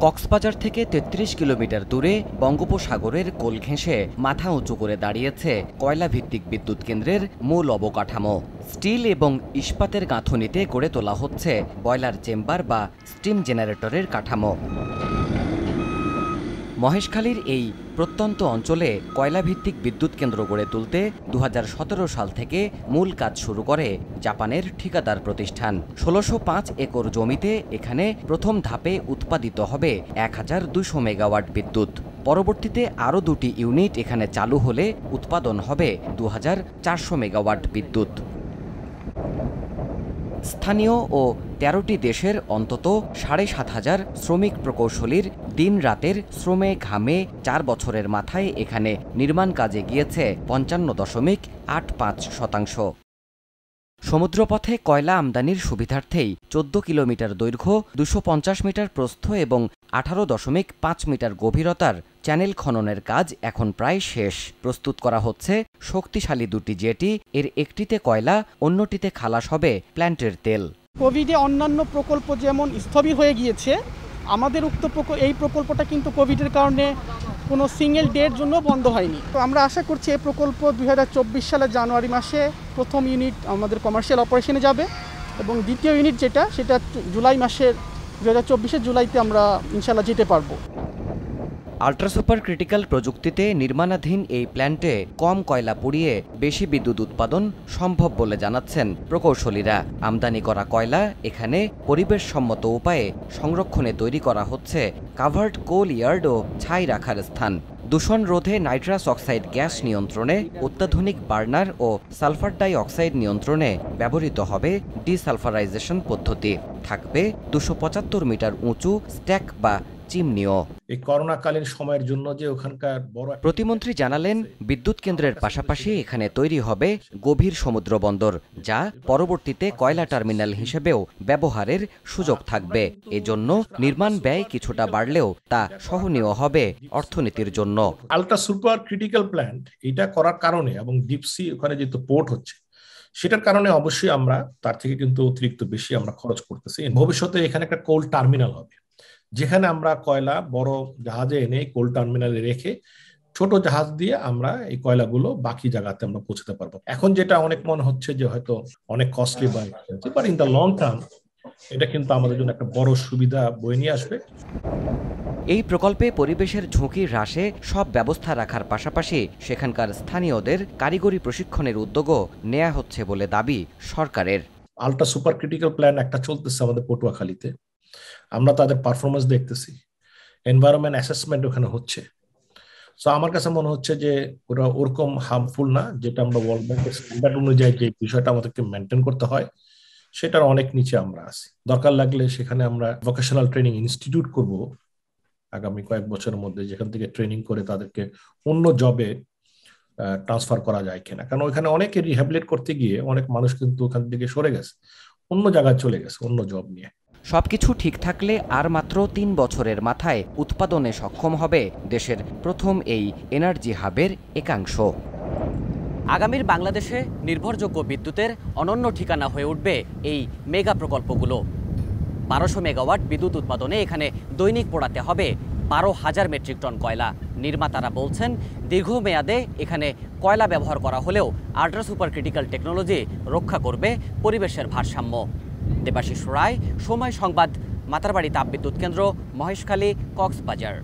কক্সবাজার থেকে ৩৩ কিলোমিটার দূরে বঙ্গোপসাগরের কোল ঘেঁষে মাথা উঁচু করে দাঁড়িয়েছে কয়লাভিত্তিক বিদ্যুৎ কেন্দ্রের মূল অবকাঠামো। স্টিল এবং ইস্পাতের গাঁথনিতে গড়ে তোলা হচ্ছে বয়লার চেম্বার বা স্টিম জেনারেটরের কাঠামো। মহেশখালীর এই প্রত্যন্ত অঞ্চলে কয়লাভিত্তিক বিদ্যুৎ কেন্দ্র গড়ে তুলতে দু হাজার সতেরো সাল থেকে মূল কাজ শুরু করে জাপানের ঠিকাদার প্রতিষ্ঠান। ষোলোশো একর জমিতে এখানে প্রথম ধাপে উৎপাদিত হবে এক মেগাওয়াট বিদ্যুৎ। পরবর্তীতে আরও দুটি ইউনিট এখানে চালু হলে উৎপাদন হবে দু মেগাওয়াট বিদ্যুৎ। স্থানীয় ও তেরোটি দেশের অন্তত সাড়ে সাত হাজার শ্রমিক প্রকৌশলীর দিন রাতের শ্রমে ঘামে চার বছরের মাথায় এখানে নির্মাণ কাজে গিয়েছে পঞ্চান্ন দশমিক আট পাঁচ শতাংশ। সমুদ্রপথে কয়লা আমদানির সুবিধার্থেই চোদ্দ কিলোমিটার দৈর্ঘ্য, দুশো মিটার প্রস্থ এবং আঠারো দশমিক পাঁচ মিটার গভীরতার চ্যানেল খননের কাজ এখন প্রায় শেষ। প্রস্তুত করা হচ্ছে শক্তিশালী দুটি জেটি, এর একটিতে কয়লা, অন্যটিতে খালাস হবে প্ল্যান্টের তেল। কোভিডে অন্যান্য প্রকল্প যেমন স্থবির হয়ে গিয়েছে, আমাদের উক্ত এই প্রকল্পটা কিন্তু কোভিডের কারণে কোনো সিঙ্গেল ডের জন্য বন্ধ হয়নি। তো আমরা আশা করছি এই প্রকল্প দুই হাজার চব্বিশ সালের জানুয়ারি মাসে প্রথম ইউনিট আমাদের কমার্শিয়াল অপারেশনে যাবে এবং দ্বিতীয় ইউনিট যেটা, সেটা জুলাই মাসের দু হাজার চব্বিশের জুলাইতে আমরা ইনশাল্লাহ যেতে পারব। আল্ট্রাসুপার ক্রিটিক্যাল প্রযুক্তিতে নির্মাণাধীন এই প্ল্যান্টে কম কয়লা পুড়িয়ে বেশি বিদ্যুৎ উৎপাদন সম্ভব বলে জানাচ্ছেন প্রকৌশলীরা। আমদানি করা কয়লা এখানে পরিবেশসম্মত উপায়ে সংরক্ষণে তৈরি করা হচ্ছে কাভার্ড কোল ইয়ার্ড ও ছাই রাখার স্থান। দূষণ রোধে নাইট্রাস অক্সাইড গ্যাস নিয়ন্ত্রণে অত্যাধুনিক বার্নার ও সালফার ডাই অক্সাইড নিয়ন্ত্রণে ব্যবহৃত হবে ডিসালফারাইজেশন পদ্ধতি। থাকবে দুশো মিটার উঁচু স্ট্যাক বা চিমনিও। এই করোনাকালীন সময়ের জন্য যে ওখানকার বড় প্রতিমন্ত্রী জানালেন বিদ্যুৎ কেন্দ্রের পাশাপাশি এখানে তৈরি হবে গভীর সমুদ্র বন্দর যা পরবর্তীতে কয়লা টার্মিনাল হিসেবেও ব্যবহারের সুযোগ থাকবে। এজন্য নির্মাণ ব্যয় কিছুটা বাড়লেও তা সহনীয় হবে অর্থনীতির জন্য। আলট্রা সুপার ক্রিটিক্যাল প্ল্যান্ট এটা করার কারণে এবং ডিপসি ওখানে যেহেতু পোর্ট হচ্ছে সেটার কারণে অবশ্যই আমরা, তার থেকে কিন্তু অতিরিক্ত বেশি আমরা খরচ করতেছি। ভবিষ্যতে এখানে একটা কোল টার্মিনাল হবে, যেখানে আমরা কয়লা, বড় জাহাজে এনে কোল টার্মিনালে রেখে ছোট জাহাজ দিয়ে আমরা এই কয়লাগুলো বাকি জায়গাতে আমরা পৌঁছতে পারব। এখন যেটা অনেক মনে হচ্ছে যে হয়তো অনেক কস্টলি বা but in the long term এটা কিন্তু আমাদের জন্য একটা বড় সুবিধা বয়ে নিয়ে আসবে। এই প্রকল্পে পরিবেশের ঝুঁকি হ্রাসে সব ব্যবস্থা রাখার পাশাপাশি সেখানকার স্থানীয়দের কারিগরি প্রশিক্ষণের উদ্যোগও নেওয়া হচ্ছে বলে দাবি সরকারের। আলট্রা সুপার ক্রিটিক্যাল প্ল্যান একটা চলতেছে আমাদের পটুয়াখালীতে। আমরা তাদের পারফরমেন্স দেখতেছি। এনভায়রনমেন্ট অ্যাসেসমেন্ট ওখানে হচ্ছে। সো আমার কাছে মনে হচ্ছে যে ওরা ওরকম হার্মফুল না যেটা আমরা ওয়ার্ল্ড ব্যাংকের স্ট্যান্ডার্ড অনুযায়ী যে বিষয়টা আমাদেরকে মেনটেন করতে হয়। সেটার অনেক নিচে আমরা আছি। দরকার লাগলে সেখানে আমরা ভোকেশনাল ট্রেনিং ইনস্টিটিউট করব। আগামী কয়েক বছরের মধ্যে যেখান থেকে ট্রেনিং করে তাদেরকে অন্য জবে ট্রান্সফার করা যায় কিনা। কারণ ওইখানে অনেকে রিহ্যাবিলেট করতে গিয়ে অনেক মানুষ কিন্তু ওখান থেকে সরে গেছে। অন্য জায়গায় চলে গেছে, অন্য জব নিয়ে। সবকিছু ঠিক থাকলে আর মাত্র তিন বছরের মাথায় উৎপাদনে সক্ষম হবে দেশের প্রথম এই এনার্জি হাবের একাংশ। আগামীর বাংলাদেশে নির্ভরযোগ্য বিদ্যুতের অনন্য ঠিকানা হয়ে উঠবে এই মেগা প্রকল্পগুলো। বারোশো মেগাওয়াট বিদ্যুৎ উৎপাদনে এখানে দৈনিক পোড়াতে হবে বারো হাজার মেট্রিক টন কয়লা। নির্মাতারা বলছেন, দীর্ঘমেয়াদে এখানে কয়লা ব্যবহার করা হলেও আল্ট্রা সুপার ক্রিটিক্যাল টেকনোলজি রক্ষা করবে পরিবেশের ভারসাম্য। দেবাশিস রায়, সময় সংবাদ, মাতারবাড়ি তাপবিদ্যুৎ কেন্দ্র, মহেশখালী, কক্সবাজার।